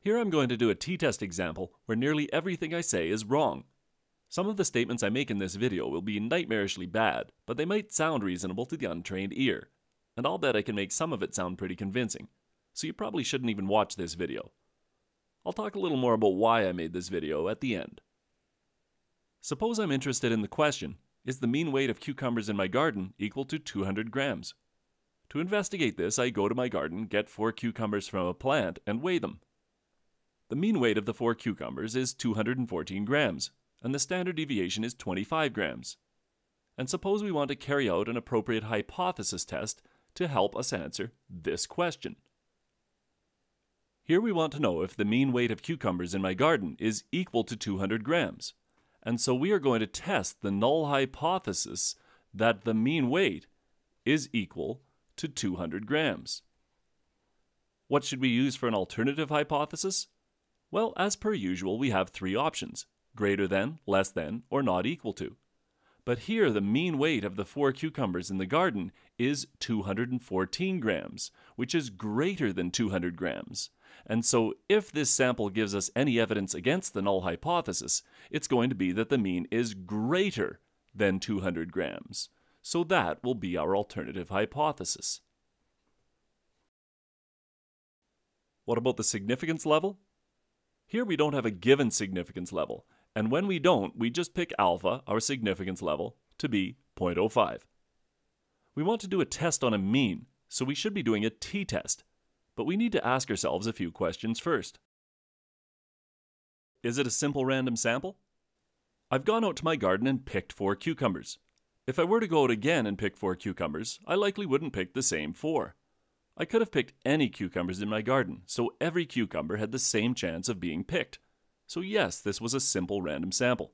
Here I'm going to do a t-test example where nearly everything I say is wrong. Some of the statements I make in this video will be nightmarishly bad, but they might sound reasonable to the untrained ear. And I'll bet I can make some of it sound pretty convincing. So you probably shouldn't even watch this video. I'll talk a little more about why I made this video at the end. Suppose I'm interested in the question, is the mean weight of cucumbers in my garden equal to 200 grams? To investigate this, I go to my garden, get four cucumbers from a plant, and weigh them. The mean weight of the four cucumbers is 214 grams, and the standard deviation is 25 grams. And suppose we want to carry out an appropriate hypothesis test to help us answer this question. Here we want to know if the mean weight of cucumbers in my garden is equal to 200 grams. And so we are going to test the null hypothesis that the mean weight is equal to 200 grams. What should we use for an alternative hypothesis? Well, as per usual, we have three options greater than, less than, or not equal to. But here, the mean weight of the four cucumbers in the garden is 214 grams, which is greater than 200 grams. And so, if this sample gives us any evidence against the null hypothesis, it's going to be that the mean is greater than 200 grams. So, that will be our alternative hypothesis. What about the significance level? Here we don't have a given significance level, and when we don't, we just pick alpha, our significance level, to be 0.05. We want to do a test on a mean, so we should be doing a t-test, but we need to ask ourselves a few questions first. Is it a simple random sample? I've gone out to my garden and picked four cucumbers. If I were to go out again and pick four cucumbers, I likely wouldn't pick the same four. I could have picked any cucumbers in my garden, so every cucumber had the same chance of being picked. So, yes, this was a simple random sample.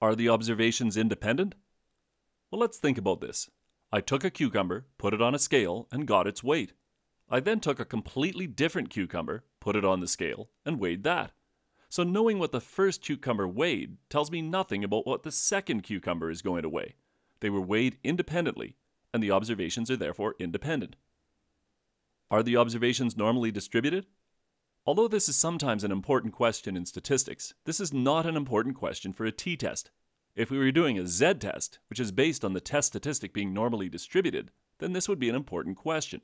Are the observations independent? Well, let's think about this. I took a cucumber, put it on a scale, and got its weight. I then took a completely different cucumber, put it on the scale, and weighed that. So, knowing what the first cucumber weighed tells me nothing about what the second cucumber is going to weigh. They were weighed independently, and the observations are therefore independent. Are the observations normally distributed? Although this is sometimes an important question in statistics, this is not an important question for a t-test. If we were doing a z-test, which is based on the test statistic being normally distributed, then this would be an important question.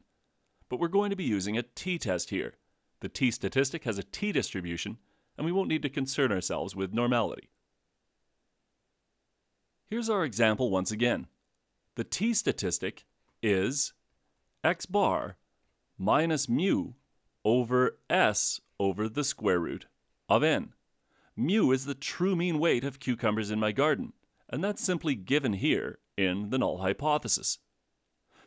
But we're going to be using a t-test here. The t-statistic has a t-distribution, and we won't need to concern ourselves with normality. Here's our example once again. The t-statistic is x bar minus mu over s over the square root of n. Mu is the true mean weight of cucumbers in my garden, and that's simply given here in the null hypothesis.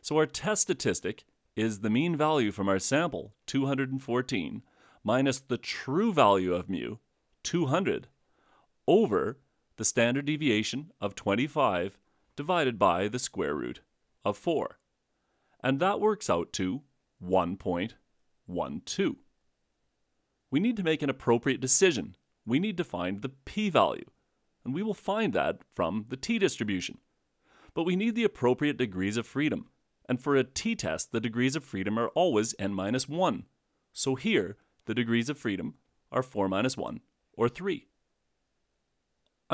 So our test statistic is the mean value from our sample, 214, minus the true value of mu, 200, over the standard deviation of 25 divided by the square root of 4. And that works out to 1.12. We need to make an appropriate decision. We need to find the p-value, and we will find that from the t-distribution. But we need the appropriate degrees of freedom, and for a t-test, the degrees of freedom are always n minus 1. So here, the degrees of freedom are 4 minus 1, or 3.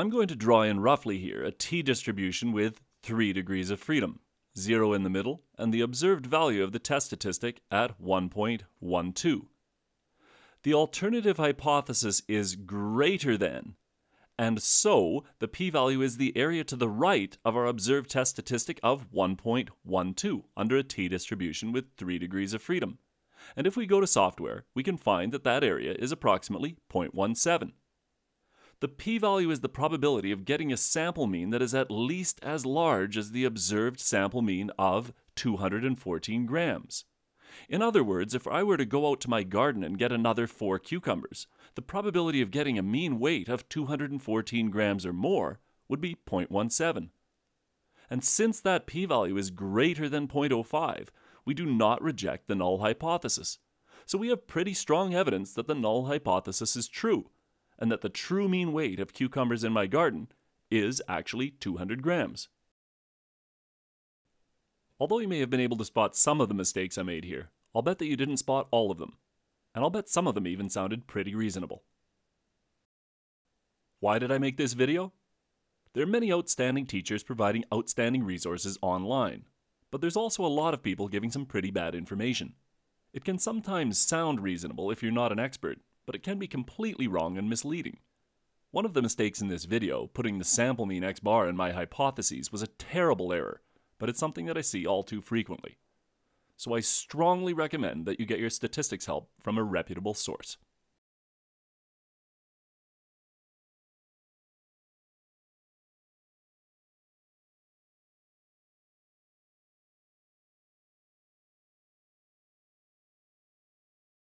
I'm going to draw in roughly here a t-distribution with 3 degrees of freedom, 0 in the middle, and the observed value of the test statistic at 1.12. The alternative hypothesis is greater than, and so the p-value is the area to the right of our observed test statistic of 1.12 under a t-distribution with 3 degrees of freedom. And if we go to software, we can find that that area is approximately 0.17. The p-value is the probability of getting a sample mean that is at least as large as the observed sample mean of 214 grams. In other words, if I were to go out to my garden and get another four cucumbers, the probability of getting a mean weight of 214 grams or more would be 0.17. And since that p-value is greater than 0.05, we do not reject the null hypothesis. So we have pretty strong evidence that the null hypothesis is true, and that the true mean weight of cucumbers in my garden is actually 200 grams. Although you may have been able to spot some of the mistakes I made here, I'll bet that you didn't spot all of them. and I'll bet some of them even sounded pretty reasonable. Why did I make this video? There are many outstanding teachers providing outstanding resources online, but there's also a lot of people giving some pretty bad information. It can sometimes sound reasonable if you're not an expert, but it can be completely wrong and misleading. One of the mistakes in this video, putting the sample mean x bar in my hypotheses, was a terrible error, but it's something that I see all too frequently. So I strongly recommend that you get your statistics help from a reputable source.